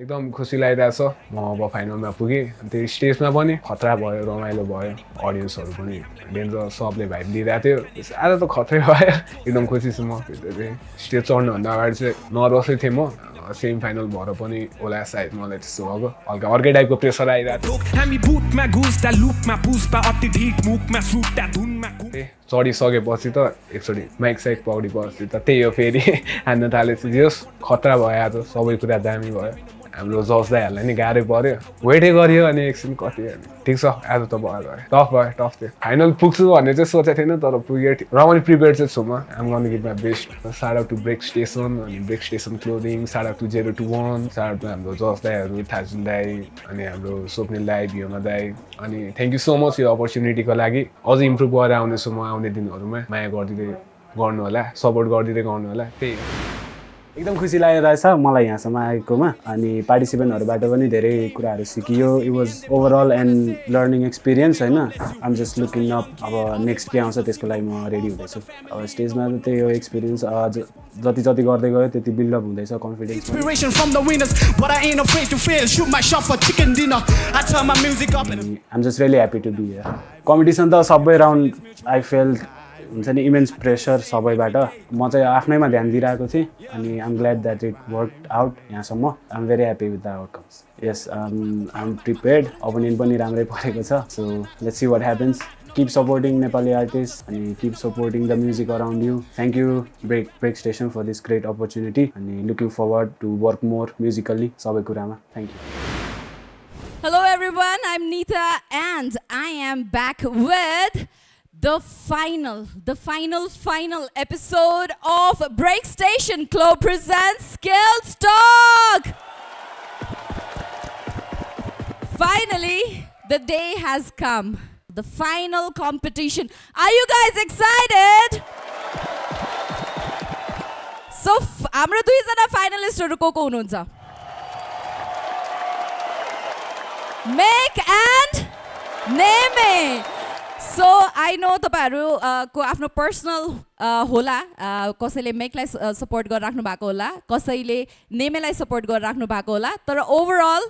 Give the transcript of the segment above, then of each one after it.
एकदम खुसी लागिरहेछ म अब फाइनलमा पुगेँ। त्यो स्टेजमा पनि खतरा भयो रमाइलो भयो। अडियन्सहरू पनि डेन्जर सबले भाइब दिइरहेको थियो। आज त खतरै भयो। एकदम खुसी छु म। स्टेज चढ्नुभन्दा अगाडि चाहिँ नर्भसै थिएँ म। सेमी फाइनल भएर पनि होला सायद मलाई त्यस्तो भएको। हल्का अर्कै टाइपको प्रेसर आइरहेको चढिसकेपछि त एकचोटि माइक साइक पक्रिपछि त त्यही हो फेरि। हान्न थालेपछि जे होस् खतरा भयो आज। सबै कुरा दामी भयो। हाम्रो जज दाईहरूलाई नि गाह्रै पऱ्यो वेटै गरियो अनि एकछिन कति ठिक छ आज त भयो भयो। टफ भयो टफ थियो। फाइनल पुग्छु भन्ने चाहिँ सोचेको थिएन तर पुग्यो र पनि प्रिपेयर चाहिँ छु म। आम गर्नु गिटमा बेस्ट साढा टु ब्रेक स्टेसन अनि ब्रेक स्टेसन क्लोदिङ साढा टु जेरो टु वान साढा टु हाम्रो जज दाईहरू थाजुन दाई अनि हाम्रो स्वप्निल दाई भियोमा दाई। अनि थ्याङ्क यू सो मच यो अपर्च्युनिटीको लागि। अझै इम्प्रुभ गरेर आउनेछु म आउने दिनहरूमा। माया गरिदिँदै गर्नु होला सपोर्ट गरिदिँदै गर्नु होला। त्यही एकदम खुसी लागिरहेछ मलाई यहाँसम्म आएकोमा। अनि पार्टिसिपेन्टहरूबाट पनि धेरै कुराहरू सिकियो। It was overall and learning experience होइन? आम जस्ट लुकिङ अप अब नेक्स्ट के आउँछ त्यसको लागि म रेडी हुँदैछु। अब स्टेजमा त त्यही हो एक्सपिरियन्स जति जति गर्दै गयो त्यति बिल्डअप हुँदैछ confidence um just really happy to be competition त सबै राउन्ड आई फेल हुन्छ नि इमेन्स प्रेसर सबैबाट। म चाहिँ आफ्नैमा ध्यान दिइरहेको थिएँ अनि आम glad that it work out यहाँसम्म। आम very happy with the outcomes yes um prepared opponent पनि राम्रै परेको छ। So let's see what happens keep supporting Nepali artist अनि keep supporting the music around you thank you break break station for this great opportunity अनि looking forward to work more musically सबै कुरामा। Thank you Hello everyone, I'm Nita and I am back with the final, the final, final episode of Break Station Club presents Skills Talk. Finally, the day has come. The final competition. Are you guys excited? So, हाम्रो दुईजना फाइनलिस्टहरू को को हुनुहुन्छ make and नेमे so I know तपाईँहरूको आफ्नो personal होला कसैले मेकलाई support गरिराख्नु भएको होला कसैले नेमेलाई सपोर्ट गरिराख्नु भएको होला तर ओभरअल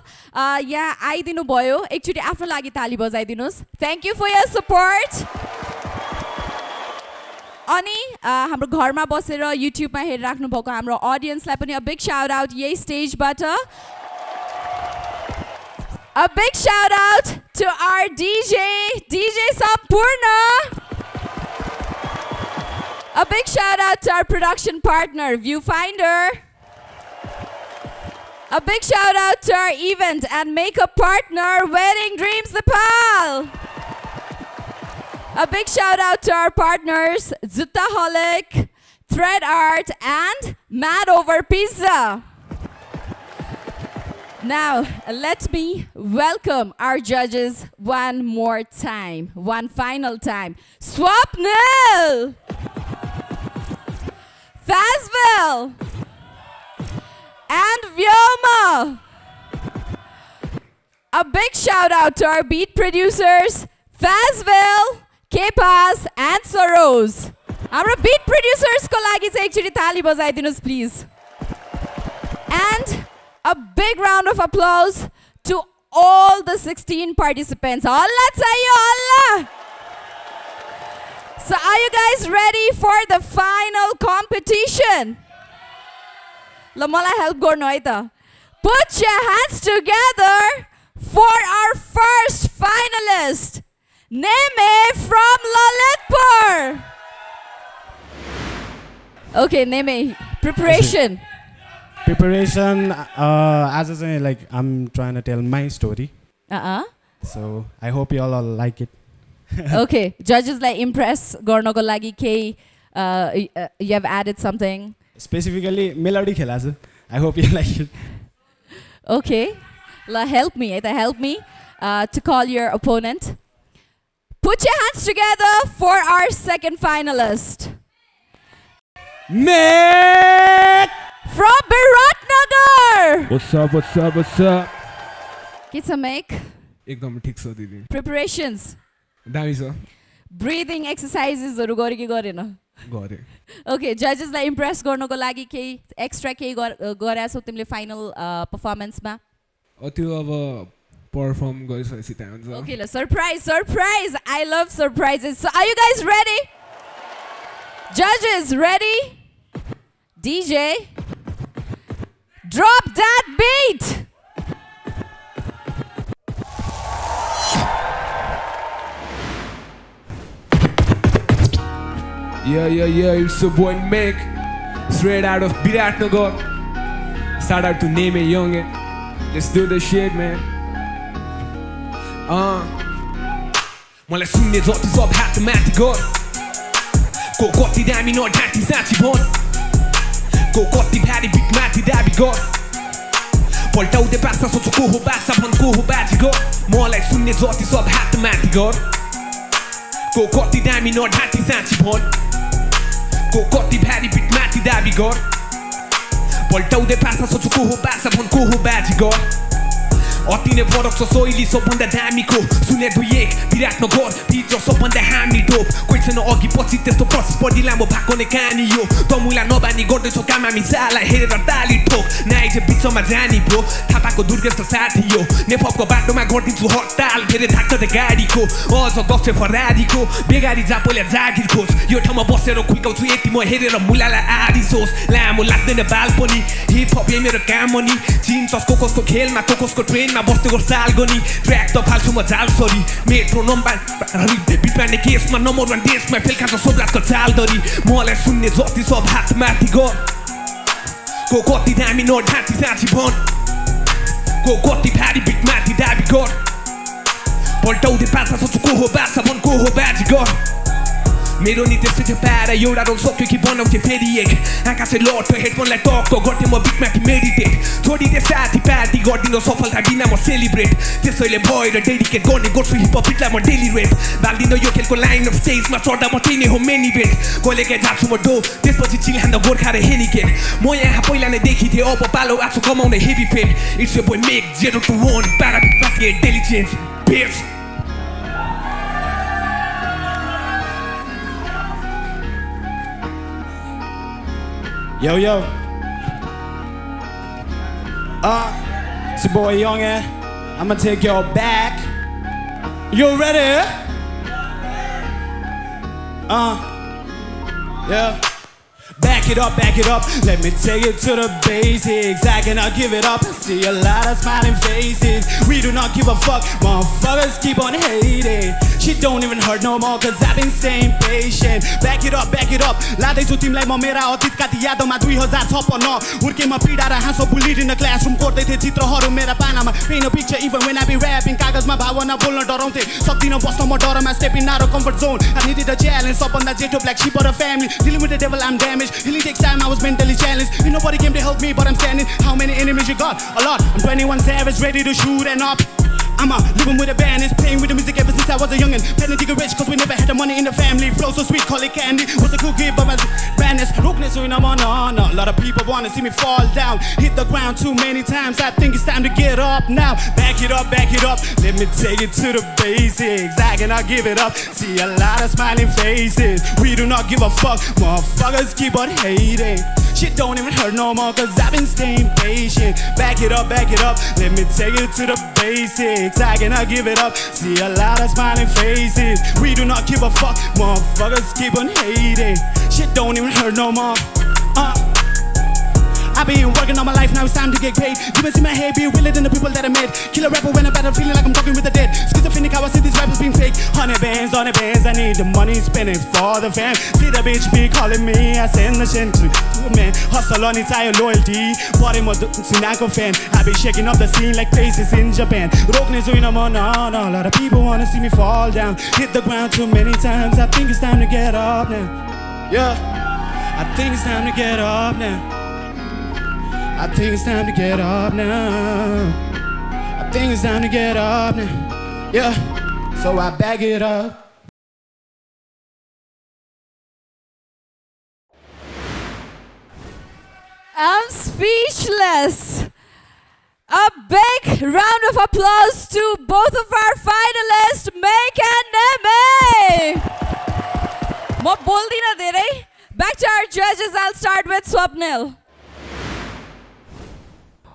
यहाँ आइदिनु भयो एकचोटि आफ्नो लागि ताली बजाइदिनुहोस्। Thank you for your support अनि हाम्रो घरमा बसेर युट्युबमा हेरिराख्नु भएको हाम्रो अडियन्सलाई पनि अ बिग साउट आउट यही स्टेजबाट A big shout out to our DJ, DJ Sampurna. A big shout out to our production partner, Viewfinder. A big shout out to our event and makeup partner, Wedding Dreams Nepal. A big shout out to our partners, Zutaholic, Thread Art, and Mad Over Pizza. Now, let me welcome our judges one more time, one final time. Swapnil! Fazbel! And Vyoma! A big shout out to our beat producers, Fazbel, Kepas, and Soros. Our beat producers, ko lagi sa ekchuri please. And a big round of applause to all the 16 participants. Allah tayo Allah! So are you guys ready for the final competition? L मलाई help गर्नु है त. Put your hands together for our first finalist, Neme from Lalitpur. Okay, Neme, preparation. Preparation, uh, as I say, like I'm trying to tell my story. Uh-uh. So I hope you all, all like it. okay, judges like impress गर्नको लागि केही uh, you have added something. Specifically, melody खेला I hope you like it. Okay, La, help me, Aita, help me uh, to call your opponent. Put your hands together for our second finalist. Make From Biratnagar. What's up, what's up, what's up? के छ make एकदम ठिक छ दिदी प्रिपरेसन्स दामी छ breathing एक्सर्साइजेसहरू गरे कि गरेन गरेँ ओके जजेसलाई इम्प्रेस गर्नको लागि केही एक्स्ट्रा केही गरेका छौ तिमीले फाइनल पर्फर्मेन्समा त्यो अब पर्फर्म गरिसकेपछि त्यहाँ हुन्छ Okay, ल surprise, surprise. I love surprises. So, are you guys ready? Judges, ready? DJ, drop that beat. Yeah, yeah, yeah, it's your boy Meg. Straight out of Biratnagar. Shout out to Neme Young. Let's do this shit, man. Uh. मलाई सुन्ने जति सब हात माथि गर को कति दामी नढाँटी साँची भन को कति भारी बिट माथि दाबी गर पल्टाउँदै पासा सोच को हो को हो बाजी गर मलाई सुन्ने जति सब हात माथि गर को कति दामी नढाँटी साँची भन। को कति माथि दाबी गर पल्टाउँदै पासा सोच को हो को हो बाजी गर अति नै फरक छ शैली सबभन्दा दामीको एक विराट नगर भित्र सबभन्दा हामी डोप छैन अघि पछि त्यस्तो प्रतिस्पर्धी लामो भएको नै तमुला नबानी गर्दैछौ काम हामी सालाई हेरेर ताली ठोक नाइ चाहिँ बिचमा जानी भो थाहा पाएको दुर्गेश त साथी हो नेपको बाटोमा गरिदिन्छु हडताल फेरि धाक्छ गाडीको अझ गफ फरारीको बेगारी जापोले जागिर खोज यो ठाउँमा बसेर खुल्काउँछु यति म हेरेर मुलालाई आधी सोच लामो लाग्दैन बाल पनि हिप हप यही मेरो काम नि चिन्छस् को कसको खेलमा को कसको ट्रेनमा त फाल्छु म जाल मेट्रो नम्बर वान फेल खान्छ सोब्राजको चालदरी मलाई सुन्ने जति सब हात माथि गर को कति दामी नढाँटी साँची भन को कति भारी बिट माथि दाबी गर पल्टाउँदै पासा सोच्छु को हो बासा भन को हो बाजी गर मेरो नि थियो प्यारा एउटा रोल सक्यो कि बनाउँथेँ फेरि एक। चाहिँ लट्यो हेडफोनलाई टक्क गर्थेँ म बिचमाथि मेडिटेट छोडिदिएँ साथी पार्टी गरिदिनु सफलता बिना म सेलिब्रेट त्यसैले भएर डेडिकेट गर्ने गर्छु हिप बिटलाई म डेली बाल्दिनँ यो खेलको लाइन अफ स्टेजमा चढ्दा म त्यही नै हो म डो त्यसपछि गोर्खा र हेनिकेट म यहाँ पहिला नै देखिथेँ अब पालो आएको कमाउने heavy it's yo boy Meg zero two one para बिटमाथि intelligence base Yo, yo. Uh, it's your boy Youngin. I'ma take y'all back. You ready? Uh, yeah. Back it up, back it up. Let me take it to the basics. I cannot give it up. See a lot of smiling faces. We do not give a fuck. Motherfuckers keep on hating. She don't even hurt no more, cause I've been staying patient. Back it up, back it up. लाँदैछु तिमीलाई म मेरा अतीतका ती यादवमा दुई हजार छप्पन्न हुर्केमा पीडा र हाँसो बुलिड इन क्लासरुम कोर्दै थिएँ चित्रहरू मेरा पानामा pen picture even when I be rapping कागजमा भावना बोल्न डराउँथे सक्दिनँ बस्न म डरमा step in narrow comfort zone I needed a challenge सबभन्दा जेठो black sheep or a family dealing with the devil I'm damaged healing takes time I was mentally challenged and nobody came to help me but I'm standing how many enemies you got a lot I'm 21 savage ready to shoot and up I'm a living with a band, it's playing with the music ever since I was a youngin'. Planning to get rich, cause we never had the money in the family. Flow so sweet, call it candy. Was a cookie, but my badness. Rookness, so I'm on, on. A lot of people wanna see me fall down. Hit the ground too many times, I think it's time to get up now. Back it up, back it up. Let me take it to the basics. I cannot give it up. See a lot of smiling faces. We do not give a fuck. Motherfuckers keep on hating. Shit don't even hurt no more, cause I've been staying patient. Back it up, back it up. Let me take it to the basics. I cannot give it up. See a lot of smiling faces. We do not give a fuck. Motherfuckers keep on hating. Shit don't even hurt no more. Uh. I've been working all my life, now it's time to get paid. You can see my hair be realer than the people that I met. Kill a rapper when I'm better, feeling like I'm talking with the dead. Schizophrenic, how I see these rappers being fake. Hundred bands, hundred bands, I need the money spending for the fam. See the bitch be calling me, I send the shit to a man. Hustle on entire loyalty. Body mo sinako fan. I be shaking up the scene like places in Japan. Rokne zuina mo no, no. A lot of people wanna see me fall down. Hit the ground too many times. I think it's time to get up now. Yeah, I think it's time to get up now. I think it's time to get up now. I think it's time to get up now. Yeah, so I bag it up. I'm speechless. A big round of applause to both of our finalists, Meg and Neme. Eh? Back to our judges, I'll start with Swapnil.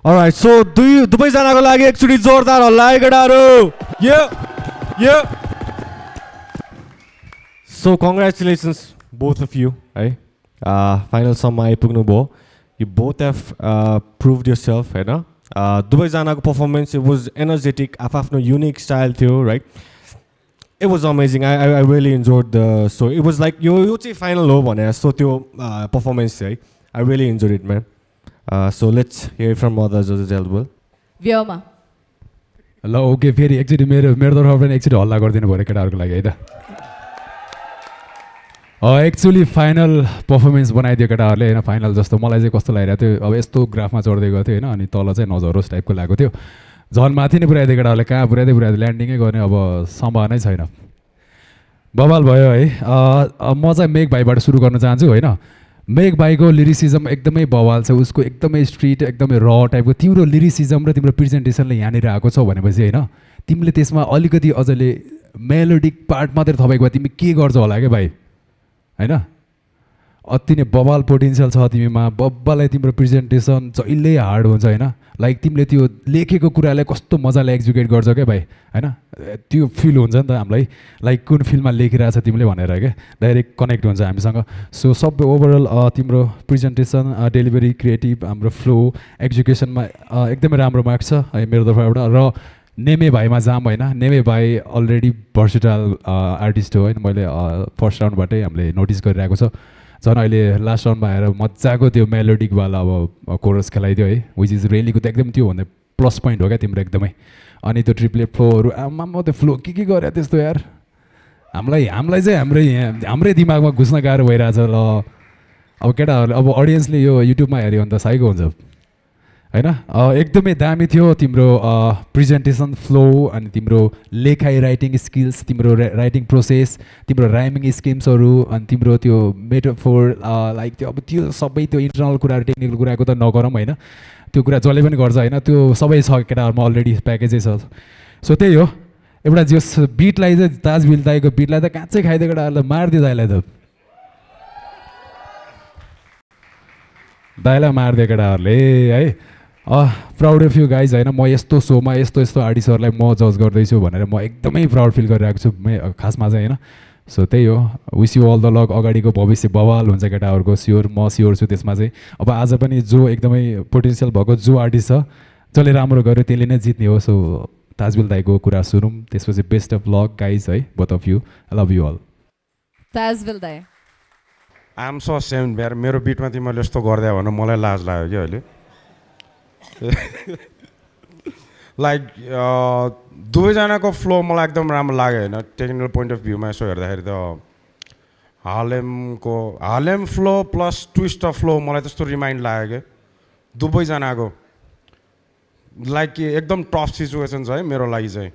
Alright, so दुई दुवैजनाको लागि एकचोटि जोरदार हल्ला केटाहरू? Yo yo so congratulations both of you है? फाइनलसम्म आइपुग्नु भयो you both have proved yourself होइन दुवैजनाको पर्फर्मेन्स इट वाज एनर्जेटिक आफ्नो युनिक स्टाइल थियो right it was amazing I I I really enjoy the so it was like यो यो चाहिँ फाइनल हो भने जस्तो त्यो पर्फर्मेन्स चाहिँ है? I really enjoy it man so let's hear from other जज एल्बल Vyoma. ल ओके फेरि एकचोटि मेरो मेरो तर्फबाट पनि एकचोटि हल्ला गरिदिनु पऱ्यो केटाहरूको लागि है त एक्चुली फाइनल पर्फर्मेन्स बनाइदियो केटाहरूले होइन फाइनल जस्तो मलाई चाहिँ कस्तो लागिरहेको थियो अब यस्तो ग्राफमा चढ्दै गएको थियो होइन अनि तल चाहिँ नझरोस् टाइपको लागेको थियो झन् माथि नै पुऱ्याइदियो केटाहरूले कहाँ पुऱ्याइदियो पुऱ्याइदियो ल्यान्डिङै गर्ने अब सम्भावनै छैन बवाल भयो है अ, म चाहिँ मेघ भाइबाट सुरु गर्न चाहन्छु होइन मेघ भाइको लिरिसिजम एकदमै बवाल छ उसको एकदमै स्ट्रिट एकदमै र टाइपको तिम्रो लिरिसिजम र तिम्रो प्रेजेन्टेसनले यहाँनिर आएको छ भनेपछि होइन तिमीले त्यसमा अलिकति अझले मेलोडिक पार्ट मात्रै थपेको भए तिमी के गर्छौ होला क्या भाइ? होइन? अति नै बवाल पोटेन्सियल छ तिमीमा। बब्बालाई तिम्रो प्रेजेन्टेसन जहिल्यै हार्ड हुन्छ होइन? लाइक तिमीले त्यो लेखेको कुरालाई कस्तो मजाले एक्जिक्युट गर्छ क्या भाइ? होइन? त्यो फिल हुन्छ नि त हामीलाई। लाइक कुन फिल्ममा लेखिरहेछ तिमीले भनेर क्या? डाइरेक्ट कनेक्ट हुन्छ हामीसँग। सो सबै ओभरअल तिम्रो प्रेजेन्टेसन डेलिभरी क्रिएटिभ हाम्रो फ्लो एक्जिक्युसनमा एकदमै राम्रो मार्क्स छ है मेरो तर्फबाट। र नेमे भाइमा जाम होइन। नेमे भाइ अलरेडी भर्सिटाल आर्टिस्ट हो होइन? मैले फर्स्ट राउन्डबाटै हामीले नोटिस गरिरहेको छ। झन् अहिले लास्ट राउन्डमा आएर मजाको त्यो मेलोडिकवाला अब कोरस खेलाइदियो है विच इज रेलीको त एकदम त्यो भन्दा प्लस पोइन्ट हो क्या तिम्रो एकदमै। अनि त्यो ट्रिप्लेट फ्लोहरू आमा म त्यो फ्लो के के गरे त्यस्तो यार। हामीलाई हामीलाई चाहिँ हाम्रै हाम्रै दिमागमा घुस्न गाह्रो भइरहेछ ल। अब केटाहरूले अब अडियन्सले यो युट्युबमा हेऱ्यो भने त साइको हुन्छ। होइन? एकदमै दामी थियो तिम्रो प्रेजेन्टेसन फ्लो अनि तिम्रो लेखाइ राइटिङ स्किल्स तिम्रो राइटिङ प्रोसेस तिम्रो राइमिङ स्किम्सहरू अनि तिम्रो त्यो मेटाफोर लाइक त्यो अब त्यो सबै त्यो इन्टरनल कुराहरू टेक्निकल कुराको त नगरौँ होइन? त्यो कुरा जसले पनि गर्छ होइन? त्यो सबै छ केटाहरूमा अलरेडी प्याकेजै छ। सो त्यही हो। एउटा जस बिटलाई चाहिँ ताजबिल दाईको बिटलाई त काँचै खाइदियो केटाहरूलाई मारिदियो दाईलाई त। दाइलाई मारिदियो केटाहरूले है? प्राउड अफ यु गाइज होइन? म यस्तो सोमा यस्तो यस्तो आर्टिस्टहरूलाई म जज गर्दैछु भनेर म एकदमै प्राउड फिल गरिरहेको छु मे खासमा चाहिँ होइन? सो त्यही हो। Wish you all the luck अगाडिको भविष्य बवाल हुन्छ केटाहरूको स्योर म स्योर छु त्यसमा चाहिँ। अब आज पनि जो एकदमै पोटेन्सियल भएको जो आर्टिस्ट छ जसले राम्रो गर्यो त्यसले नै जित्ने हो। सो ताजबिल दाईको कुरा सुनौँ। त्यसपछि बेस्ट अफ लक गाइज है both of you I love you all Tazvil Dai. Um so same भ्यार मेरो बिटमा तिमीहरूले यस्तो गरिदियो भने मलाई लाज लाग्यो क्या अहिले? लाइक दुवैजनाको फ्लो मलाई एकदम राम्रो लाग्यो होइन? टेक्निकल पोइन्ट अफ भ्यूमा यसो हेर्दाखेरि त हालेमको Harlem flow plus twist of flow मलाई त्यस्तो रिमाइन्ड लाग्यो क्या दुवैजनाको लाइक एकदम टफ सिचुएसन छ है मेरो लागि चाहिँ।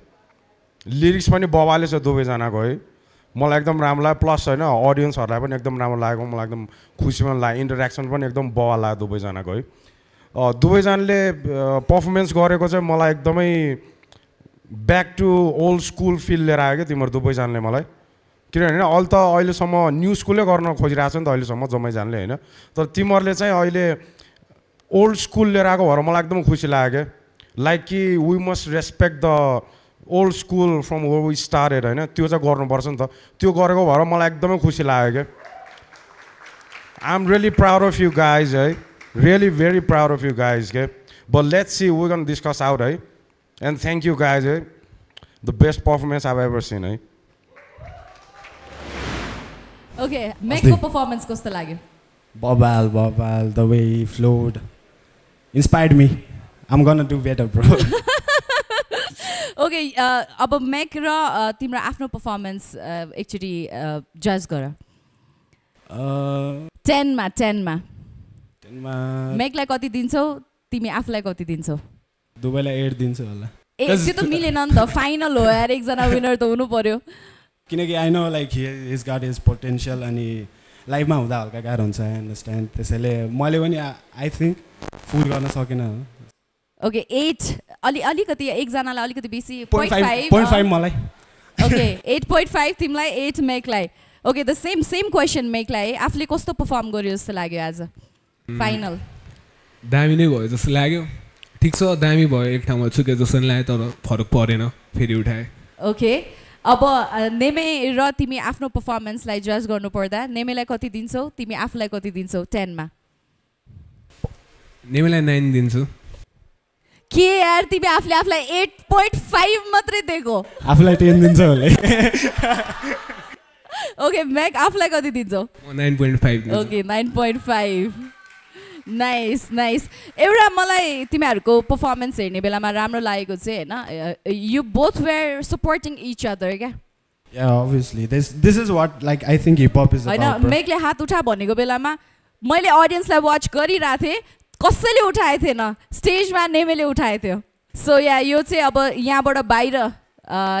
लिरिक्स पनि बवाले छ दुवैजनाको है। मलाई एकदम राम्रो लाग्यो प्लस होइन अडियन्सहरूलाई पनि एकदम राम्रो लागेको मलाई एकदम खुसी पनि लाग्यो इन्टरेक्सन पनि एकदम बवाल लाग्यो दुवैजनाको है। दुवैजनाले पर्फर्मेन्स गरेको चाहिँ मलाई एकदमै back to old school feel लिएर आयो क्या तिमीहरू दुवैजनाले मलाई। किनभने अहिले त अहिलेसम्म न्यु स्कुलै गर्न खोजिरहेको छ नि त अहिलेसम्म जम्मैजनाले होइन? तर तिमीहरूले चाहिँ अहिले ओल्ड स्कुल लिएर आएको भएर मलाई एकदम खुसी लाग्यो क्या। लाइक कि we must respect the old school from we started होइन? त्यो चाहिँ गर्नुपर्छ नि त। त्यो गरेको भएर मलाई एकदमै खुसी लाग्यो क्या। I am really proud of you guys है। Really very proud of you guys के but let's see we gonna discuss out है एन्ड थ्याङ्क यू गाइज है the best performance I've ever seen है Okay, Megको performance कस्तो लाग्यो? Bobal, Bobal, the way he flowed. Inspired me. I'm gonna do better, bro. Okay अब make र uh, तिम्रो आफ्नो पर्फर्मेन्स एकचोटि जज गर। Uh, टेनमा टेनमा टेनमा मेकलाई कति दिन्छौ? तिमी आफूलाई कति दिन्छौ? दुबईलाई एड दिन्छु होला। ए त्यो त मिलेन नि त। फाइनल हो यार एकजना विनर त हुनु पर्यो। किनकि I know like his got is potential अनि लाइफमा हुँदा हल्का गाह्रो हुन्छ आई अन्डरस्ट्यान्ड त्यसैले मैले पनि आई थिङ्क फुल गर्न सकिनँ। ओके एट अलि अलिकति एकजनालाई अलिकति बेसी पोइन्ट फाइभ मलाई। ओके एट पोइन्ट फाइभ तिमीलाई at मेकलाई okay the same same question मेकलाई आफूले कस्तो पर्फर्म गर्यो जस्तो लाग्यो आज? फाइनल दामी नै भयो जस्तो लाग्यो। ठिक छ दामी भयो एक ठाउँमा चुके जस्तो नि लाग्यो तर फरक परेन फेरि उठाएँ। ओके अब नेमे र तिमी आफ्नो पर्फर्मेन्सलाई जज गर्नुपर्दा नेमेलाई कति दिन्छौ? तिमी आफूलाई कति दिन्छौ? टेनमा नेमेलाई नाइन दिन्छु। के यार तिमी आफूले आफूलाई एट पोइन्ट फाइभ मात्रै दिएको? आफूलाई टेन दिन्छ ओके म्याक आफूलाई कति दिन्छौ? Nine point five okay nine point five nice nice एउटा मलाई तिमीहरूको पर्फर्मेन्स हेर्ने बेलामा राम्रो लागेको चाहिँ होइन you both were supporting each other क्या Yeah, obviously. This this is what like I think hip hop is about. होइन. मेकले हात उठा भनेको बेलामा मैले अडियन्सलाई वाच गरिरहेको थिएँ कसैले उठाएको थिएन स्टेजमा नेमेले उठाएको थियो सो या यो चाहिँ अब यहाँबाट बाहिर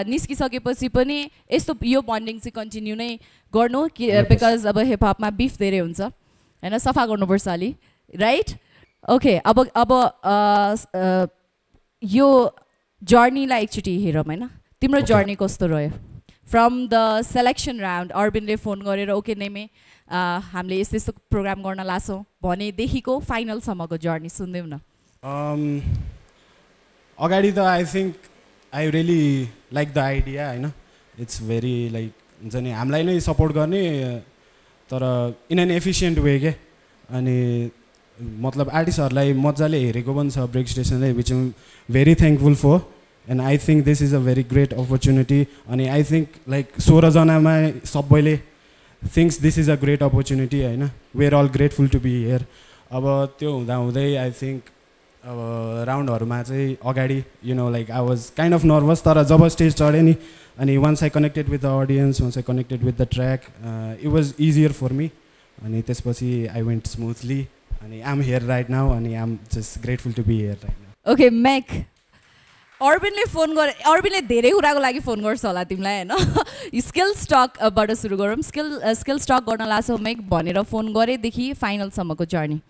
निस्किसकेपछि पनि यस्तो यो बन्डिङ चाहिँ कन्टिन्यू नै गर्नु कि बिकज अब हिपहपमा बिफ धेरै हुन्छ होइन सफा गर्नुपर्छ अलि राइट ओके अब अब स- अ, यो जर्नीलाई एकचोटि हेरौँ होइन? तिम्रो जर्नी कस्तो रह्यो? फ्रम द सेलेक्सन राउन्ड अर्बिनले फोन गरेर ओके नेमे अ, हामीले यस्तो यस्तो प्रोग्राम गर्न लाग्छौँ भनेदेखिको फाइनलसम्मको जर्नी सुनिदेऊ न Um, अगाडि त I think I really like the idea होइन? इट्स भेरी लाइक हुन्छ नि हामीलाई नै सपोर्ट गर्ने तर इन एन एफिसियन्ट वे के? अनि मतलब आर्टिस्टहरूलाई मजाले हेरेको पनि छ break स्टेसनले which am very thankful for and I think this is a very great opportunity अनि आई थिङ्क लाइक सोह्रजनामा सबैले thinks this is a great opportunity होइन? We are all grateful to be here अब त्यो हुँदा हुँदै I think अब राउन्डहरूमा चाहिँ अगाडि you know like I was kind of nervous तर जब स्टेज चढेँ नि अनि once I connected with the audience once I connected with the track it was easier for me अनि त्यसपछि आई वेन्ट स्मुथली अनि आम हियर राइट नाउ अनि आम just grateful to be here right now okay Meg अर्बिनले phone गरे अर्बिनले धेरै कुराको लागि phone गर्छ होला तिमीलाई होइन? स्किल स्टकबाट सुरु गरौँ। स्किल स्किल स्टक गर्न लाग्छौ मेक भनेर फोन गरेदेखि फाइनलसम्मको जर्नी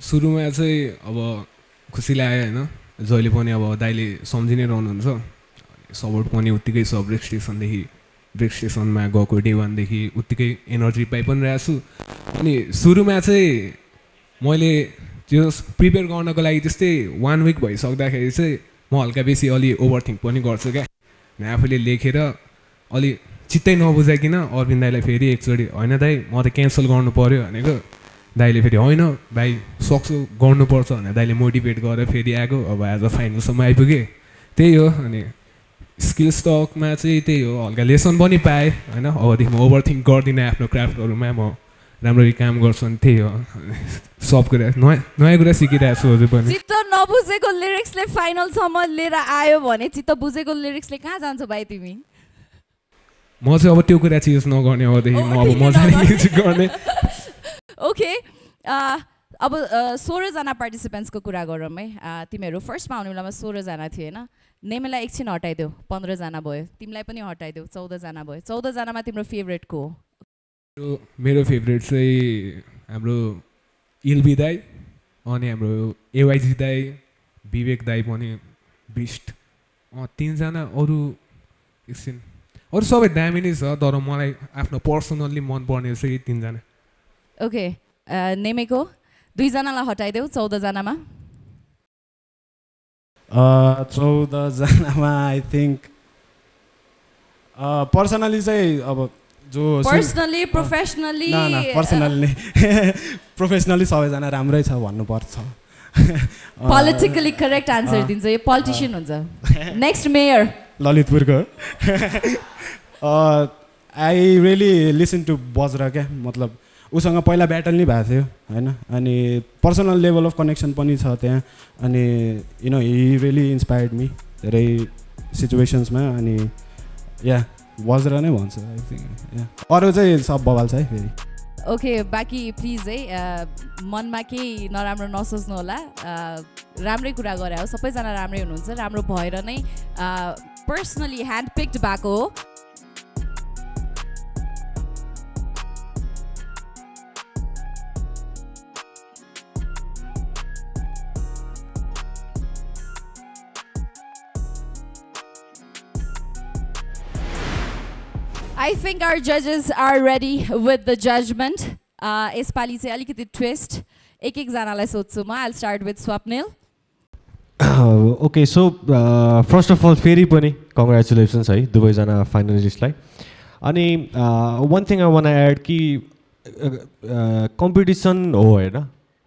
सुरुमा चाहिँ अब खुसी लाग्यो होइन? जहिले पनि अब दाइले सम्झि नै रहनुहुन्छ। सपोर्ट पनि उत्तिकै छ ब्रेक स्टेसनदेखि। ब्रेक स्टेसनमा गएको डे वानदेखि उत्तिकै एनर्जी पाइ पनि रहेको छु अनि सुरुमा चाहिँ मैले त्यो प्रिपेयर गर्नको लागि त्यस्तै वान विक भइसक्दाखेरि चाहिँ म हल्का बेसी अलि ओभर थिङ्क पनि गर्छु क्या। आफूले लेखेर अलि चित्तै नबुझाइकन अरविन्द दाईलाई फेरि एकचोटि होइन दाई म त क्यान्सल गर्नु पऱ्यो भनेको दाइले फेरि होइन भाइ सक्छु गर्नुपर्छ भनेर दाइले मोटिभेट गरेर फेरि आएको। अब आज फाइनलसम्म आइपुगेँ। त्यही हो। अनि स्किल स्टकमा चाहिँ त्यही हो। हल्का लेसन पनि पाएँ होइन। अबदेखि म ओभर थिङ्क गर्दिनँ आफ्नो क्राफ्टहरूमा म राम्ररी काम गर्छु अनि त्यही हो सब कुरा नयाँ नयाँ कुरा सिकिरहेको छु अझै पनि चित्त नबुझेको लिरिक्सले फाइनलसम्म लिएर आयो भने चित्त बुझेको लिरिक्सले कहाँ जान्छौ भाइ तिमी म चाहिँ अब त्यो कुरा चिज नगर्ने अबदेखि म अब मजाले गर्ने ओके अब सोह्रजना पार्टिसिपेन्ट्सको कुरा गरौँ है तिमीहरू फर्स्टमा आउने बेलामा सोह्रजना थियो होइन नेमेलाई एकछिन हटाइदेऊ पन्ध्रजना भयो तिमीलाई पनि हटाइदेऊ चौधजना भयो चौधजनामा तिम्रो फेभरेट को हो मेरो मेरो फेभरेट चाहिँ हाम्रो इल्बी दाई अनि हाम्रो एवाइजी दाई विवेक दाई पनि बिस्ट अँ तिनजना अरू एकछिन अरू सबै दामी नै छ तर मलाई आफ्नो पर्सनल्ली मनपर्ने चाहिँ यी तिनजना ओके नेमेको दुईजनालाई हटाइदेऊ चौधजनामा। चौधजनामा आई थिङ्क पर्सनली चाहिँ अब जो सुन- पर्सनली प्रोफेसनली न न पर्सनल्ली प्रोफेसनली सबैजना राम्रै छ भन्नुपर्छ। Politically correct answer. दिन्छ। यो पोलिटिसियन हुन्छ। Next mayor ललितपुरको I really listen to Bajra क्या मतलब उसँग पहिला ब्याटल नै भएको थियो होइन? अनि पर्सनल लेभल अफ कनेक्सन पनि छ त्यहाँ। अनि you know he really inspired me धेरै सिचुएसन्समा अनि या वज्र नै भन्छ आई थिङ्क अरू चाहिँ सब बवाल छ है फेरि। ओके बाँकी प्लिज है मनमा केही नराम्रो नसोच्नु होला। राम्रै कुरा गरे हो सबैजना राम्रै हुनुहुन्छ राम्रो भएर नै पर्सनली ह्यान्ड पिक्ड भएको हो। आई थिङ्क आवर जजेस are ready with the judgement यसपालि चाहिँ अलिकति ट्विस्ट एक एकजनालाई सोध्छु म I start with Swapnil okay so first of all फेरि पनि कङ्ग्रेचुलेसन्स है दुवैजना फाइनलिस्टलाई अनि one thing I want add कि कम्पिटिसन हो होइन?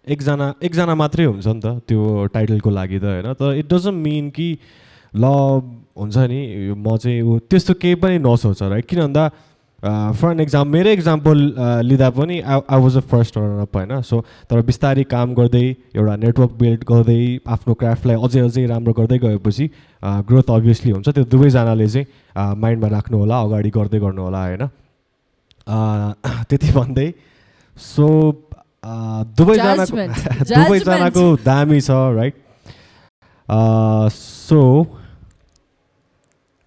एकजना एकजना मात्रै हुन्छ नि त त्यो टाइटलको लागि त होइन? तर इट डजन्ट मिन कि ल हुन्छ नि म चाहिँ ऊ त्यस्तो केही पनि नसोच राइट किन भन्दा फर एन एक्जाम मेरै इक्जाम्पल लिँदा पनि I I was a first run up होइन? सो तर बिस्तारै काम गर्दै एउटा नेटवर्क बिल्ड गर्दै आफ्नो क्राफ्टलाई अझै अझै राम्रो गर्दै गएपछि ग्रोथ अभियसली हुन्छ। त्यो दुवैजनाले चाहिँ माइन्डमा राख्नु होला अगाडि गर्दै गर्नु होला होइन? त्यति भन्दै। सो दुवैजनाको दुवैजनाको दामी छ right so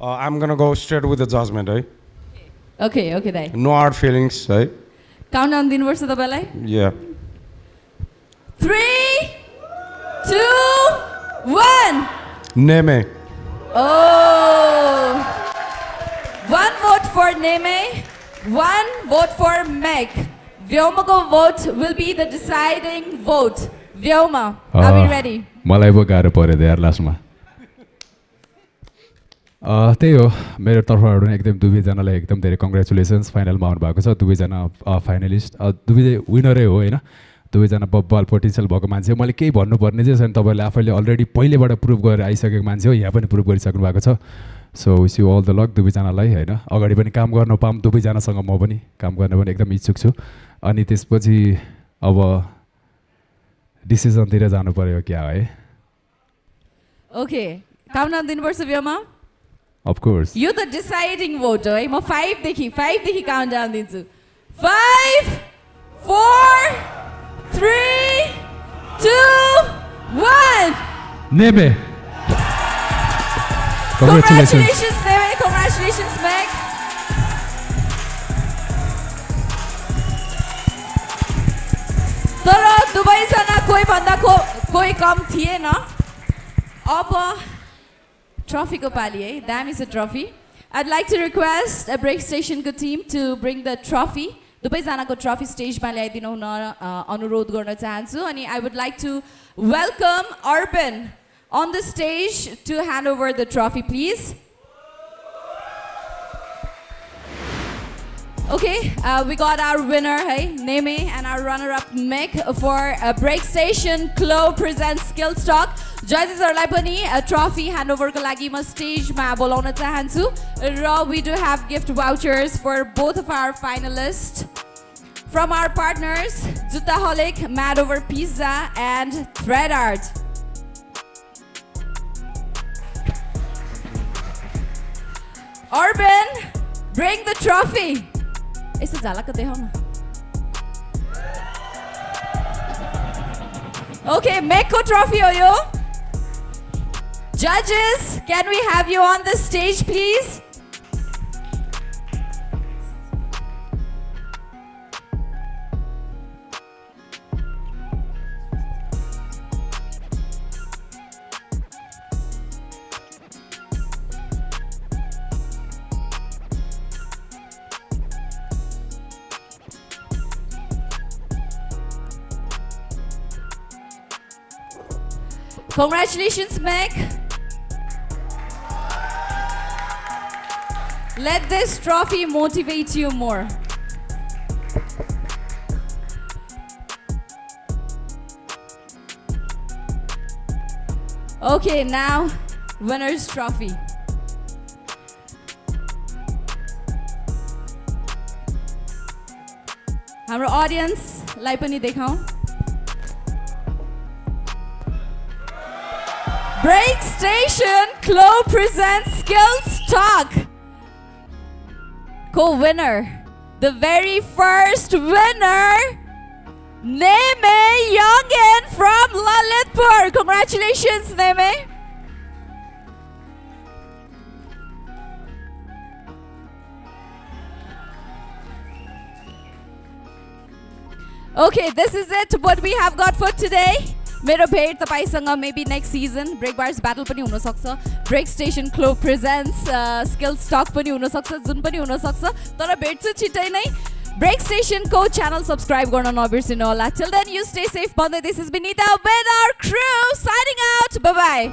Uh, I'm gonna go straight with the judgment, eh? Okay, okay, Dai. No hard feelings, eh? Countdown दिनुपर्छ तपाईँलाई Yeah. Three, two, one. Neme. Oh. One vote for Neme, one vote for Meg. Vyomako vote will be the deciding vote. Vyoma, are we Ah. ready? मलाई पो गाह्रो पऱ्यो त यार लास्टमा अँ, त्यही हो। मेरो तर्फबाट पनि एकदम दुवैजनालाई एकदम धेरै कङ्ग्रेचुलेसन्स फाइनलमा आउनु भएको छ। दुवैजना फाइनलिस्ट दुवै विनरै हो होइन? दुवैजना बब्बाल पोटेन्सियल भएको मान्छे हो। मैले केही भन्नुपर्ने चाहिँ छैन। तपाईँले आफैले अलरेडी पहिलेबाट प्रुभ गरेर आइसकेको मान्छे हो। यहाँ पनि प्रुभ गरिसक्नु भएको छ। So wish you all the luck दुवैजनालाई होइन? अगाडि पनि काम गर्न पाऊँ दुवैजनासँग म पनि। काम गर्न पनि एकदम इच्छुक छु। अनि त्यसपछि अब डिसिजनतिर जानु पऱ्यो क्या है? Okay, countdown दिनुपर्छ Vyoma? फाइभदेखि फाइभदेखि काउन्ट डाउन दिन्छु five four Congratulations. Congratulations, Meg. तर दुवैजना कोही भन्दा को कोही कम थिएन। अब ट्रफीको पालि है दामी छ trophy I'd like to request a break stationको team to bring the trophy दुवैजनाको ट्रफी स्टेजमा ल्याइदिनु हुन अ, अनुरोध गर्न चाहन्छु अनि I would like to welcome Arbin on the stage to hand over the trophy, please. Okay, uh, we got our winner, hey, Neme, and our runner-up, Meg, for uh, Break Station. Chloe presents Skills Talk. Joyces Arlapani, a trophy handover Kalagima stage, ma bolona chahansu. Rob, we do have gift vouchers for both of our finalists. From our partners, Jutaholic, Mad Over Pizza, and Thread Art. Urban, bring the trophy. Esse zalakate hona. Okay, Meko trophy oyo. Judges, can we have you on the stage please? Congratulations, Meg. Let this trophy motivate you more. Okay, now winner's trophy. हाम्रो अडियन्सलाई पनि देखाउँ Break Station Clo presents Skills Talk. co-winner, the very first winner, Neme Youngin from Lalitpur. Congratulations, Neme. Okay, this is it what we have got for today. मेरो भेट तपाईँसँग maybe next season break bars battle पनि हुनसक्छ। Break station क्लो presence skill stock पनि हुनसक्छ जुन पनि हुनसक्छ। तर भेट चाहिँ छिट्टै नै। ब्रेक स्टेसनको च्यानल सब्सक्राइब गर्न नबिर्सिनु होला till then you stay safe भन्दै this is Binita with our crew signing out bye